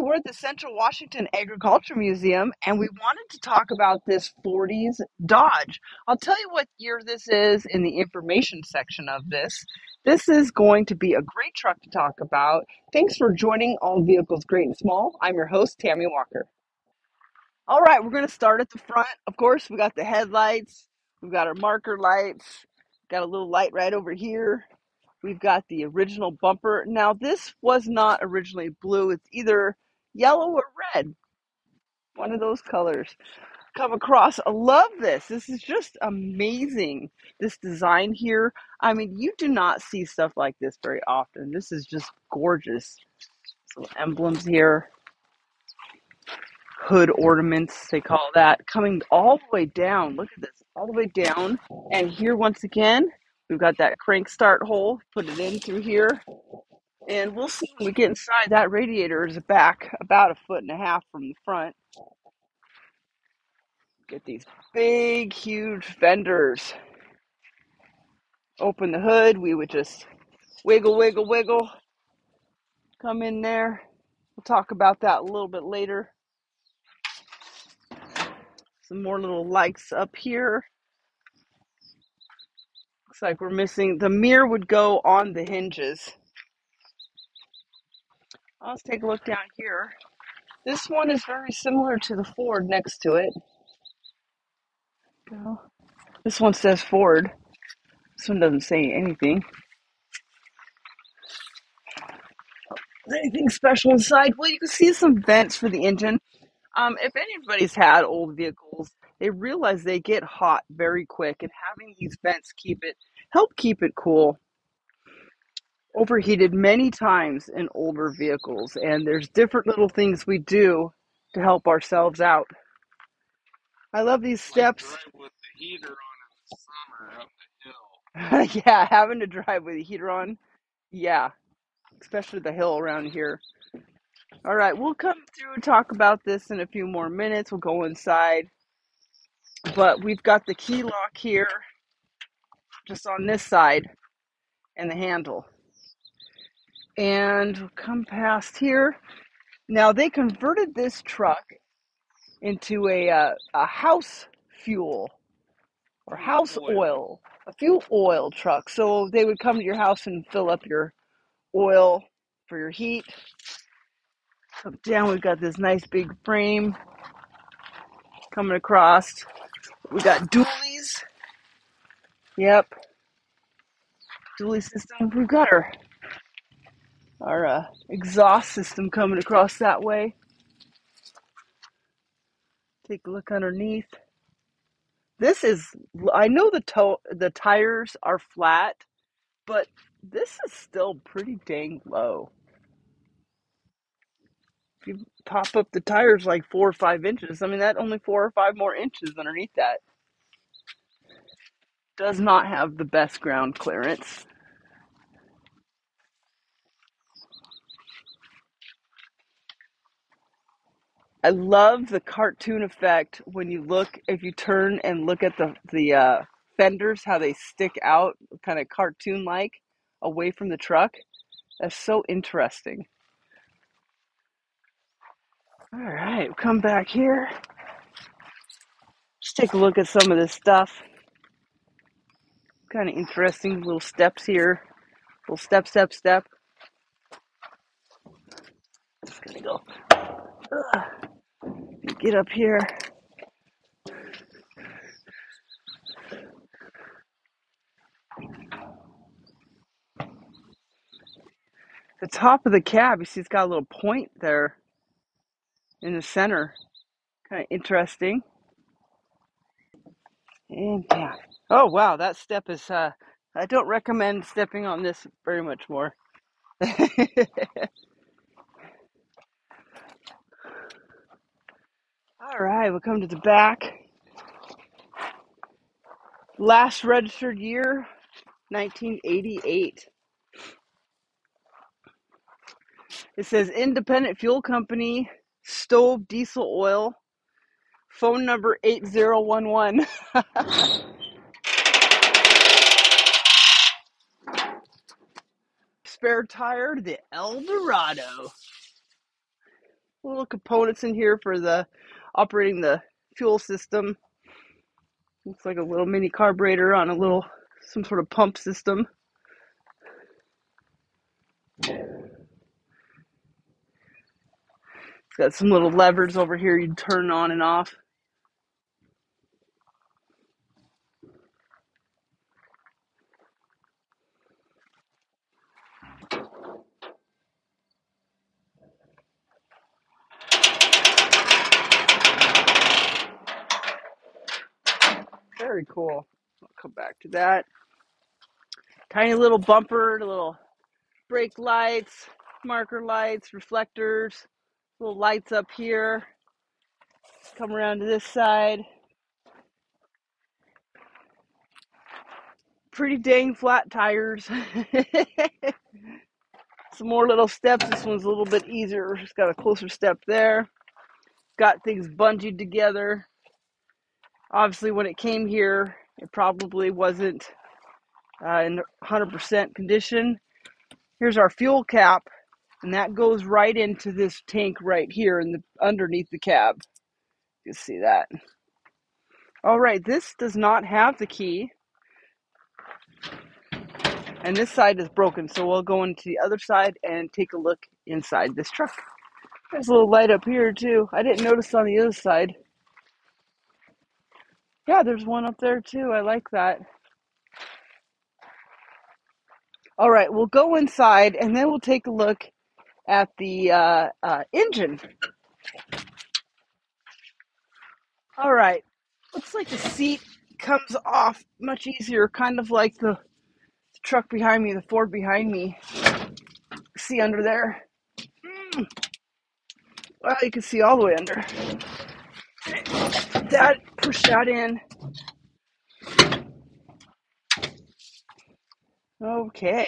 We're at the Central Washington Agriculture Museum and we wanted to talk about this 40s Dodge. I'll tell you what year this is in the information section of this. This is going to be a great truck to talk about. Thanks for joining All Vehicles Great and Small. I'm your host, Tammy Walker. All right, we're going to start at the front. Of course, we got the headlights, we've got our marker lights, got a little light right over here. We've got the original bumper. Now, this was not originally blue. It's either yellow or red, one of those colors. Come across. I love this. This is just amazing. This design here. I mean, you do not see stuff like this very often. This is just gorgeous. Some emblems here, hood ornaments, they call that, coming all the way down. Look at this, all the way down. And here, once again, we've got that crank start hole. Put it in through here And we'll see when we get inside. That radiator is back about a foot and a half from the front. Get these big, huge fenders. Open the hood. We would just wiggle, wiggle, wiggle. Come in there. We'll talk about that a little bit later. Some more little lights up here. Like we're missing the mirror would go on the hinges. Let's take a look down here. This one is very similar to the Ford next to it. This one says Ford. This one doesn't say anything. Anything special inside? Well, you can see some vents for the engine. Um, if anybody's had old vehicles, they realize they get hot very quick, and having these vents keep it help keep it cool. Overheated many times in older vehicles, and there's different little things we do to help ourselves out. I love these steps. the heater on in the summer up the hill. yeah, having to drive with a heater on. Yeah, especially the hill around here. All right, we'll come through and talk about this in a few more minutes. We'll go inside, but we've got the key lock here just on this side and the handle. And come past here. Now they converted this truck into a uh, a house fuel or house oil. oil, a fuel oil truck. So they would come to your house and fill up your oil for your heat. Up down, we've got this nice big frame coming across. We got dualies. Yep, dually system. We've got our our uh, exhaust system coming across that way. Take a look underneath. This is. I know the toe the tires are flat, but this is still pretty dang low. If you pop up the tires like four or five inches, I mean that only four or five more inches underneath that. Does not have the best ground clearance. I love the cartoon effect when you look if you turn and look at the the uh, fenders, how they stick out, kind of cartoon like, away from the truck. That's so interesting. All right, come back here. Just take a look at some of this stuff. Kind of interesting little steps here. Little step, step, step. Just gonna go ugh, get up here. The top of the cab, you see, it's got a little point there in the center. Kind of interesting. And. Oh wow, that step is. Uh, I don't recommend stepping on this very much more. All right, we'll come to the back. Last registered year, 1988. It says Independent Fuel Company, stove diesel oil, phone number 8011. Spare tire, the Eldorado. little components in here for the operating the fuel system. Looks like a little mini carburetor on a little some sort of pump system. It's got some little levers over here you turn on and off. Very cool. I'll come back to that. Tiny little bumper, little brake lights, marker lights, reflectors, little lights up here. Come around to this side. Pretty dang flat tires. Some more little steps. This one's a little bit easier. It's got a closer step there. Got things bungeed together. Obviously, when it came here, it probably wasn't uh, in 100% condition. Here's our fuel cap, and that goes right into this tank right here in the underneath the cab. You see that. All right, this does not have the key, and this side is broken, so we'll go into the other side and take a look inside this truck. There's a little light up here too. I didn't notice on the other side. Yeah, there's one up there too. I like that. All right, we'll go inside and then we'll take a look at the uh, uh, engine. All right, looks like the seat comes off much easier, kind of like the truck behind me, the Ford behind me. See under there? Mm. Well, you can see all the way under. That push that in. Okay,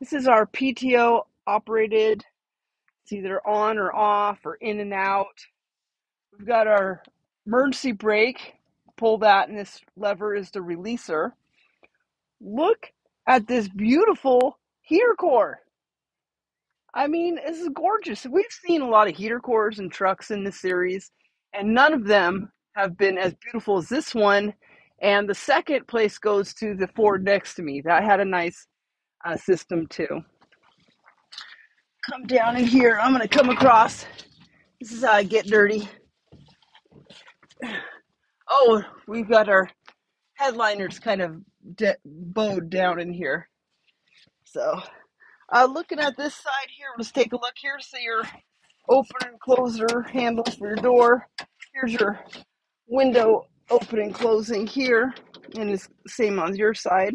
this is our PTO operated. It's either on or off or in and out. We've got our emergency brake. Pull that, and this lever is the releaser. Look at this beautiful heater core. I mean, this is gorgeous. We've seen a lot of heater cores and trucks in this series, and none of them have been as beautiful as this one. And the second place goes to the Ford next to me. That had a nice uh, system too. Come down in here. I'm going to come across. This is how I get dirty. Oh, we've got our headliners kind of de- bowed down in here. So, uh, looking at this side here, let's take a look here. See your open and closer handles for your door. Here's your window opening closing here, and it's same on your side.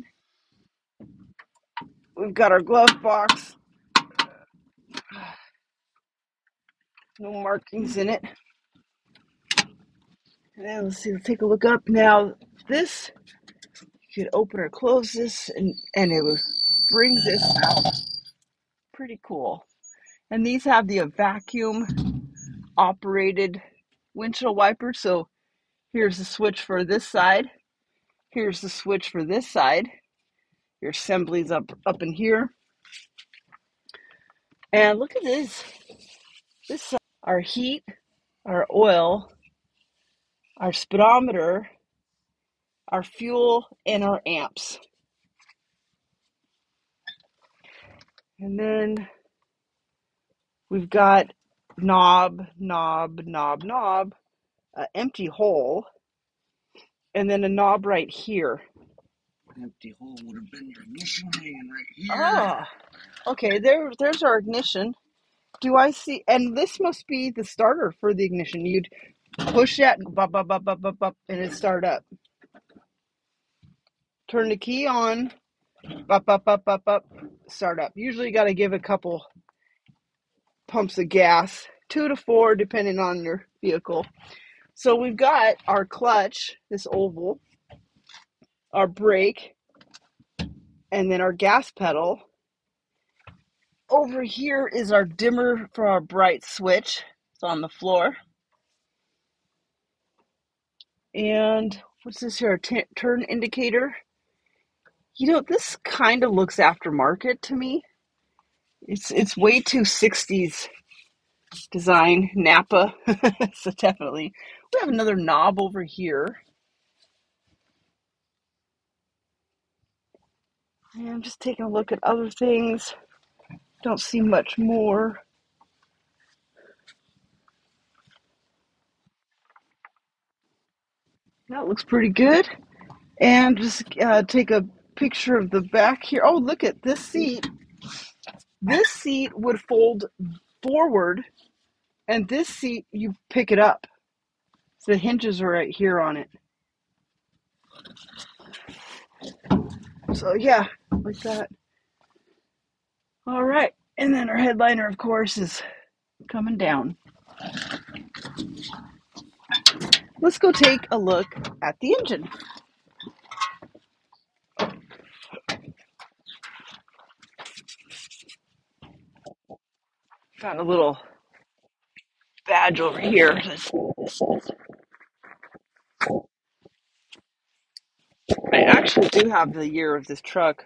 We've got our glove box, no markings in it. And then let's see, let's take a look up now. This you could open or close this, and and it would bring this out. Pretty cool. And these have the vacuum operated windshield wiper. So here's the switch for this side. Here's the switch for this side. Your assembly's up up in here. And look at this. This is our heat, our oil, our speedometer, our fuel, and our amps. And then we've got knob, knob, knob, knob, an empty hole, and then a knob right here. Empty hole would have been your ignition hanging right here. Ah, okay. There, there's our ignition. Do I see? And this must be the starter for the ignition. You'd push that, bop, bop, bop, bop, bop, bop, and it start up. Turn the key on, bop, bop, bop, bop, bop, start up. Usually, you got to give a couple pumps of gas, two to four, depending on your vehicle. So we've got our clutch, this oval, our brake, and then our gas pedal. Over here is our dimmer for our bright switch. It's on the floor. And what's this here? A t- turn indicator. You know, this kind of looks aftermarket to me. It's it's way too 60s design, Napa. so definitely. We have another knob over here. And I'm just taking a look at other things. Don't see much more. That looks pretty good. And just uh, take a picture of the back here. Oh, look at this seat. This seat would fold forward, and this seat, you pick it up. So the hinges are right here on it. So, yeah, like that. All right. And then our headliner, of course, is coming down. Let's go take a look at the engine. Found a little badge over here. This is. I actually do have the year of this truck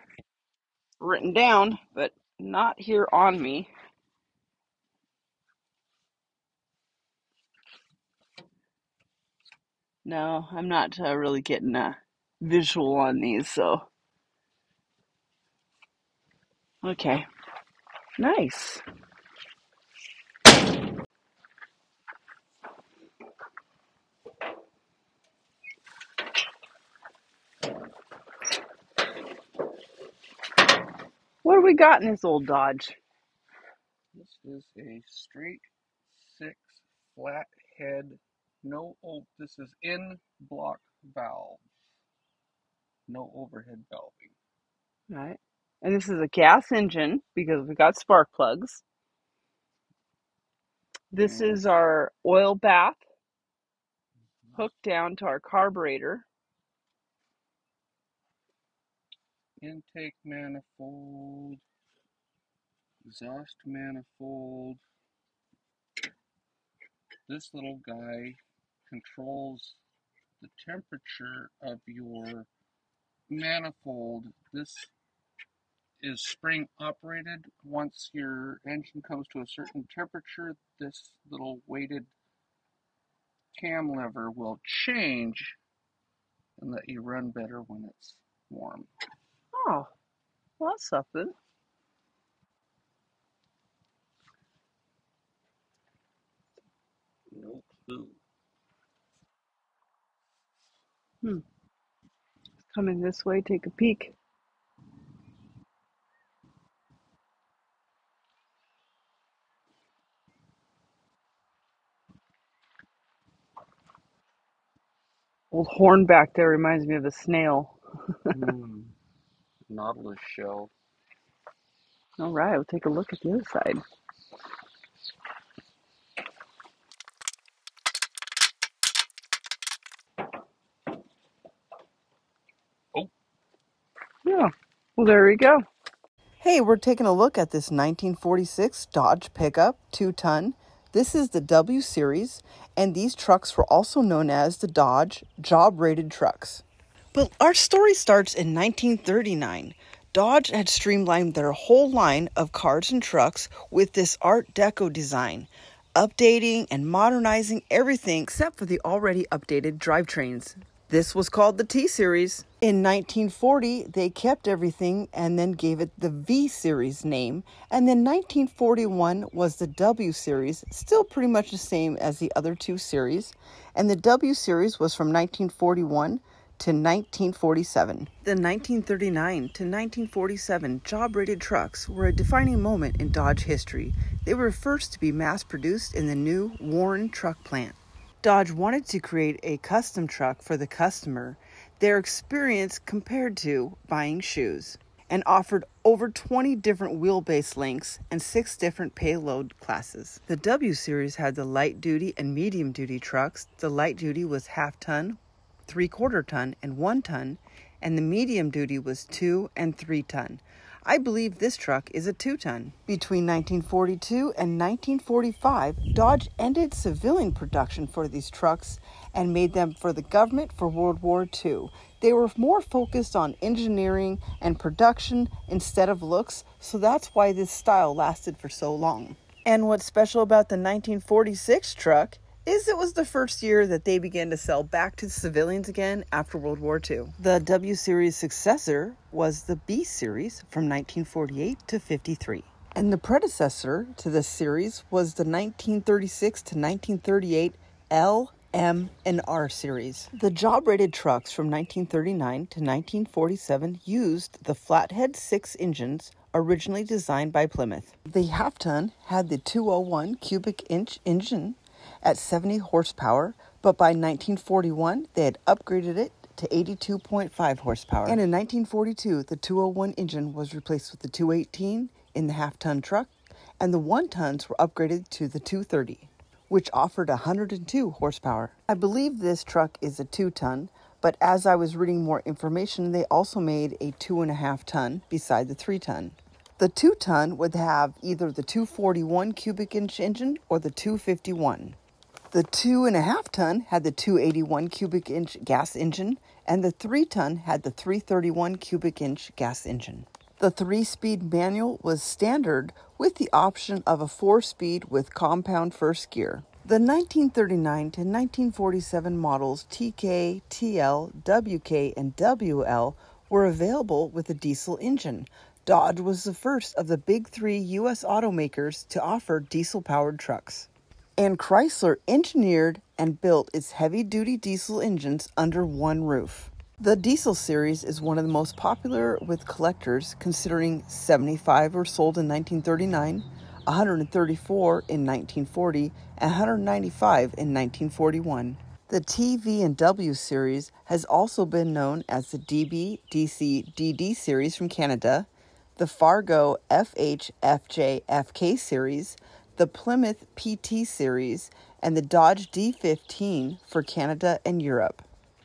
written down, but not here on me. No, I'm not uh, really getting a visual on these, so. Okay, nice. What do we got in this old Dodge? This is a straight six flat head. No, oh, this is in block valve. No overhead valving. Right. And this is a gas engine because we've got spark plugs. This is our oil bath mm-hmm. hooked down to our carburetor. Intake manifold, exhaust manifold. This little guy controls the temperature of your manifold. This is spring operated. Once your engine comes to a certain temperature, this little weighted cam lever will change and let you run better when it's warm. Oh, well, that's something. No clue. Hmm. Coming this way, take a peek. Old horn back there reminds me of a snail. Hmm. Nautilus shell. All right, we'll take a look at the other side. Oh. Yeah. Well, there we go. Hey, we're taking a look at this 1946 Dodge pickup, two ton. This is the W Series, and these trucks were also known as the Dodge Job Rated Trucks. But our story starts in 1939. Dodge had streamlined their whole line of cars and trucks with this Art Deco design, updating and modernizing everything except for the already updated drivetrains. This was called the T Series. In 1940, they kept everything and then gave it the V Series name. And then 1941 was the W Series, still pretty much the same as the other two series. And the W Series was from 1941 to 1947. The 1939 to 1947 job rated trucks were a defining moment in Dodge history. They were first to be mass produced in the new Warren truck plant. Dodge wanted to create a custom truck for the customer, their experience compared to buying shoes, and offered over 20 different wheelbase lengths and six different payload classes. The W Series had the light duty and medium duty trucks. The light duty was half ton, three quarter ton, and one ton, and the medium duty was two and three ton. I believe this truck is a two ton. Between 1942 and 1945, Dodge ended civilian production for these trucks and made them for the government for World War II. They were more focused on engineering and production instead of looks, so that's why this style lasted for so long. And what's special about the 1946 truck is it was the first year that they began to sell back to civilians again after World War II. The W Series successor was the B Series from 1948 to 53. And the predecessor to this series was the 1936 to 1938 L, M, and R series. The job rated trucks from 1939 to 1947 used the Flathead 6 engines originally designed by Plymouth. The half ton had the 201 cubic inch engine at 70 horsepower, but by 1941 they had upgraded it to 82.5 horsepower. And in 1942, the 201 engine was replaced with the 218 in the half ton truck, and the one tons were upgraded to the 230, which offered 102 horsepower. I believe this truck is a two ton, but as I was reading more information, they also made a two and a half ton beside the three ton. The two ton would have either the 241 cubic inch engine or the 251. The two and a half ton had the 281 cubic inch gas engine, and the three ton had the 331 cubic inch gas engine. The three speed manual was standard with the option of a four speed with compound first gear. The 1939 to 1947 models TK, TL, WK, and WL were available with a diesel engine. Dodge was the first of the big three U.S. automakers to offer diesel powered trucks. And Chrysler engineered and built its heavy duty diesel engines under one roof. The diesel series is one of the most popular with collectors, considering 75 were sold in 1939, 134 in 1940, and 195 in 1941. The TV and W series has also been known as the DB, DC, DD series from Canada, the Fargo FH, FJ, FK series, the Plymouth PT series, and the Dodge D15 for Canada and Europe.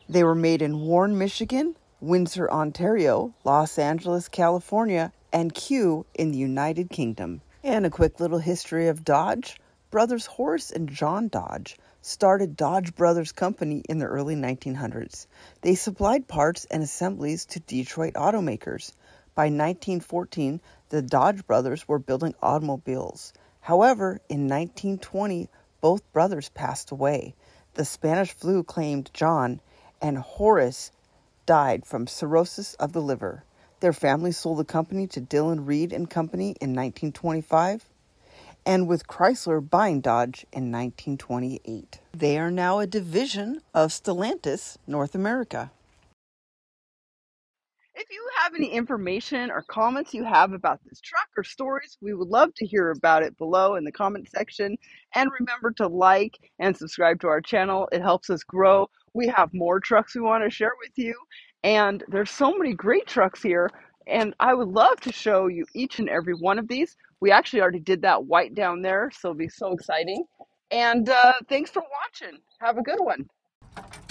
They were made in Warren, Michigan, Windsor, Ontario, Los Angeles, California, and Kew in the United Kingdom. And a quick little history of Dodge. Brothers Horace and John Dodge started Dodge Brothers Company in the early 1900s. They supplied parts and assemblies to Detroit automakers. By 1914, the Dodge brothers were building automobiles. However, in 1920, both brothers passed away. The Spanish flu claimed John, and Horace died from cirrhosis of the liver. Their family sold the company to Dillon Read and Company in 1925, and with Chrysler buying Dodge in 1928. They are now a division of Stellantis North America. If you have any information or comments you have about this truck or stories, we would love to hear about it below in the comment section. And remember to like and subscribe to our channel. It helps us grow. We have more trucks we want to share with you. And there's so many great trucks here. And I would love to show you each and every one of these. We actually already did that white down there, so it'll be so exciting. And uh, thanks for watching. Have a good one.